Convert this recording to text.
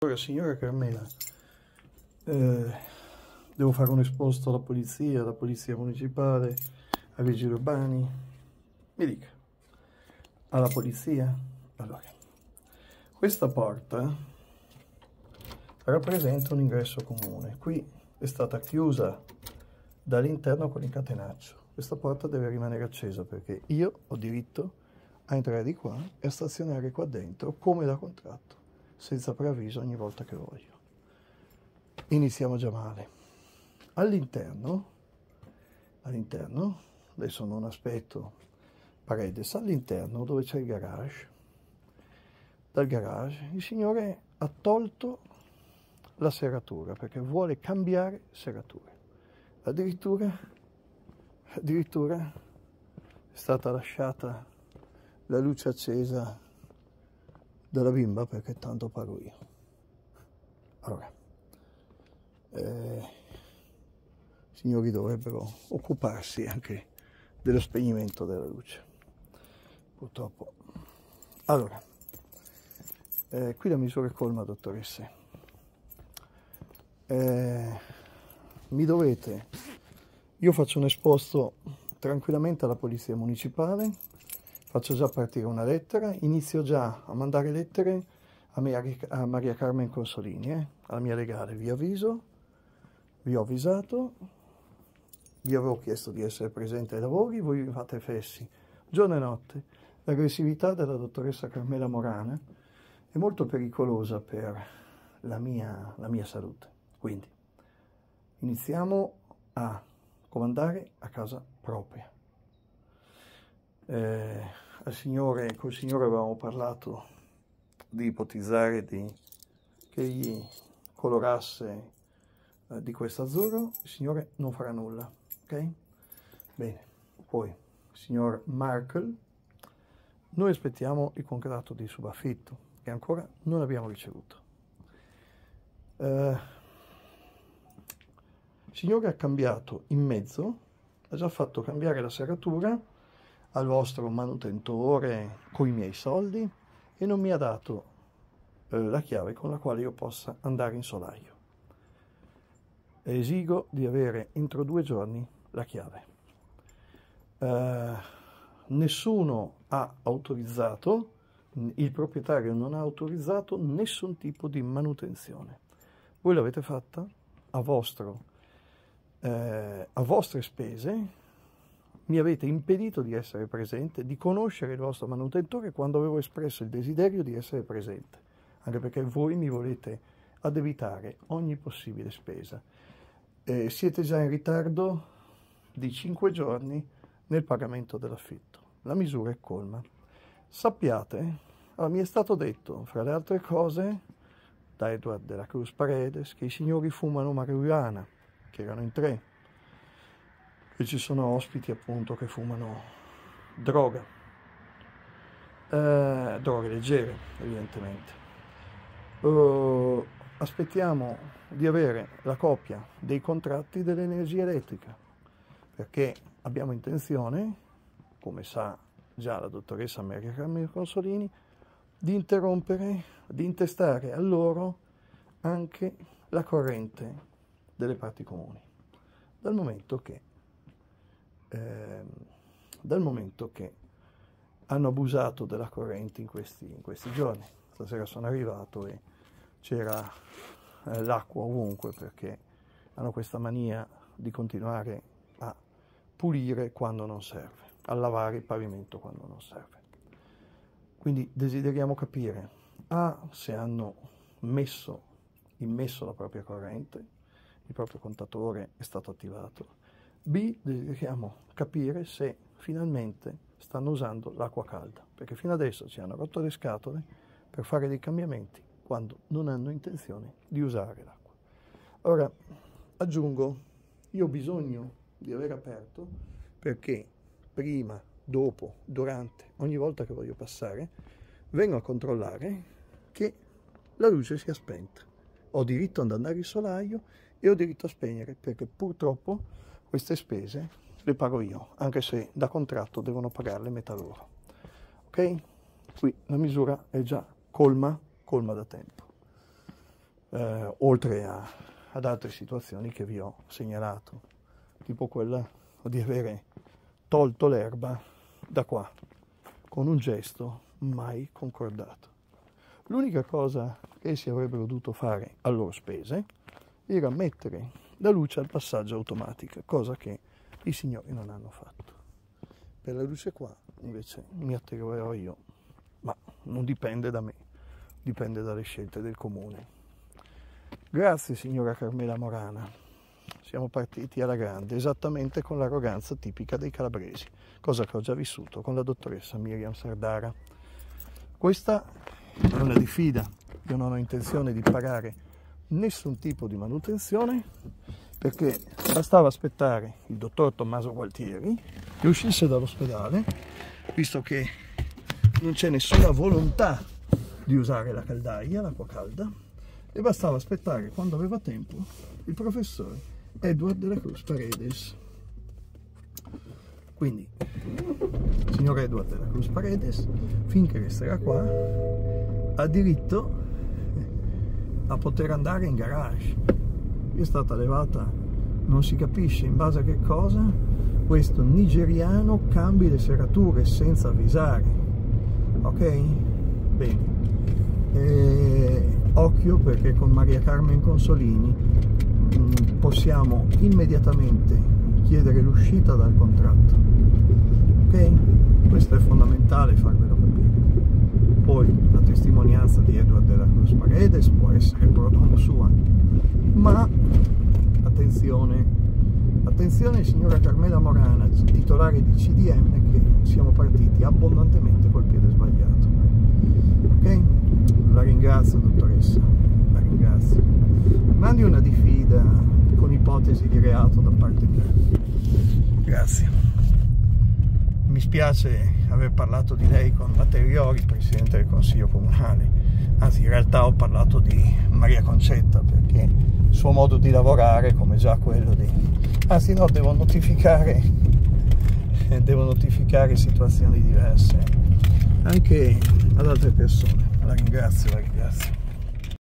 Allora, signora Carmela, eh, devo fare un esposto alla polizia, alla polizia municipale, ai vigili urbani. Mi dica, alla polizia? Allora, questa porta rappresenta un ingresso comune. Qui è stata chiusa dall'interno con il catenaccio. Questa porta deve rimanere accesa perché io ho diritto a entrare di qua e a stazionare qua dentro come da contratto senza preavviso ogni volta che voglio. Iniziamo già male. All'interno, all'interno, adesso non aspetto Paredes, all'interno dove c'è il garage, dal garage il signore ha tolto la serratura perché vuole cambiare serratura. Addirittura, addirittura è stata lasciata la luce accesa della bimba perché tanto pago io. Allora, eh, i signori dovrebbero occuparsi anche dello spegnimento della luce. Purtroppo. Allora, eh, qui la misura è colma, dottoresse. Eh, mi dovete, io faccio un esposto tranquillamente alla polizia municipale faccio già partire una lettera, inizio già a mandare lettere a Maria, a Maria Carmen Consolini, eh? alla mia legale, vi avviso, vi ho avvisato, vi avevo chiesto di essere presente ai lavori, voi mi fate fessi giorno e notte. L'aggressività della dottoressa Carmela Morana è molto pericolosa per la mia, la mia salute. Quindi iniziamo a comandare a casa propria. Eh, al Signore, col Signore avevamo parlato di ipotizzare di, che egli colorasse eh, di questo azzurro, il Signore non farà nulla, ok? Bene, poi, signor Markle, noi aspettiamo il contratto di subaffitto che ancora non abbiamo ricevuto. Eh, il Signore ha cambiato in mezzo, ha già fatto cambiare la serratura, al vostro manutentore i miei soldi e non mi ha dato eh, la chiave con la quale io possa andare in solaio. Esigo di avere entro due giorni la chiave. Eh, nessuno ha autorizzato, il proprietario non ha autorizzato nessun tipo di manutenzione. Voi l'avete fatta a, vostro, eh, a vostre spese mi avete impedito di essere presente, di conoscere il vostro manutentore quando avevo espresso il desiderio di essere presente, anche perché voi mi volete addebitare ogni possibile spesa. Eh, siete già in ritardo di 5 giorni nel pagamento dell'affitto. La misura è colma. Sappiate, allora, mi è stato detto, fra le altre cose, da Edward della Cruz Paredes, che i signori fumano marijuana, che erano in tre, e ci sono ospiti appunto che fumano droga, eh, droghe leggere evidentemente. Uh, aspettiamo di avere la copia dei contratti dell'energia elettrica perché abbiamo intenzione, come sa già la dottoressa Maria Carmelo Consolini, di interrompere, di intestare a loro anche la corrente delle parti comuni, dal momento che eh, dal momento che hanno abusato della corrente in questi, in questi giorni. Stasera sono arrivato e c'era eh, l'acqua ovunque perché hanno questa mania di continuare a pulire quando non serve, a lavare il pavimento quando non serve. Quindi desideriamo capire A se hanno messo, immesso la propria corrente, il proprio contatore è stato attivato B, desideriamo capire se finalmente stanno usando l'acqua calda, perché fino adesso ci hanno rotto le scatole per fare dei cambiamenti quando non hanno intenzione di usare l'acqua. Ora, aggiungo, io ho bisogno di aver aperto perché prima, dopo, durante, ogni volta che voglio passare, vengo a controllare che la luce sia spenta. Ho diritto ad andare in solaio e ho diritto a spegnere perché purtroppo queste spese le pago io, anche se da contratto devono pagarle metà loro. Ok? Qui la misura è già colma, colma da tempo. eh, oltre a, ad altre situazioni che vi ho segnalato, tipo quella di avere tolto l'erba da qua, con un gesto mai concordato. L'unica cosa che essi avrebbero dovuto fare a loro spese era mettere la luce al passaggio automatico, cosa che i signori non hanno fatto. Per la luce qua invece mi atterrerò io, ma non dipende da me, dipende dalle scelte del comune. Grazie signora Carmela Morana, siamo partiti alla grande, esattamente con l'arroganza tipica dei calabresi, cosa che ho già vissuto con la dottoressa Miriam Sardara. Questa è una diffida, io non ho intenzione di pagare nessun tipo di manutenzione perché bastava aspettare il dottor Tommaso Gualtieri che uscisse dall'ospedale, visto che non c'è nessuna volontà di usare la caldaia, l'acqua calda, e bastava aspettare quando aveva tempo il professore Edward della Cruz Paredes. Quindi, signor Edward della Cruz Paredes, finché resterà qua, ha diritto a poter andare in garage. È stata levata, non si capisce in base a che cosa, questo nigeriano cambi le serrature senza avvisare. Ok? Bene. E, occhio perché con Maria Carmen Consolini mm, possiamo immediatamente chiedere l'uscita dal contratto. Ok? Questo è fondamentale farvelo poi la testimonianza di Edward della Cruz Paredes può essere pro sua, ma attenzione, attenzione signora Carmela Morana, titolare di CDM, che siamo partiti abbondantemente col piede sbagliato. Ok? La ringrazio dottoressa, la ringrazio. Mandi una diffida con ipotesi di reato da parte mia. Grazie mi spiace aver parlato di lei con Materiori, Presidente del Consiglio Comunale, anzi in realtà ho parlato di Maria Concetta perché il suo modo di lavorare come già quello di... Anzi no, devo notificare, devo notificare situazioni diverse anche ad altre persone. La ringrazio, la ringrazio.